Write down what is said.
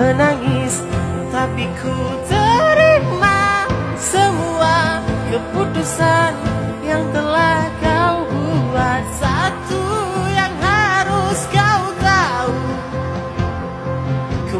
menangis Tapi ku terima semua keputusan yang telah kau buat. Satu yang harus kau tahu Ku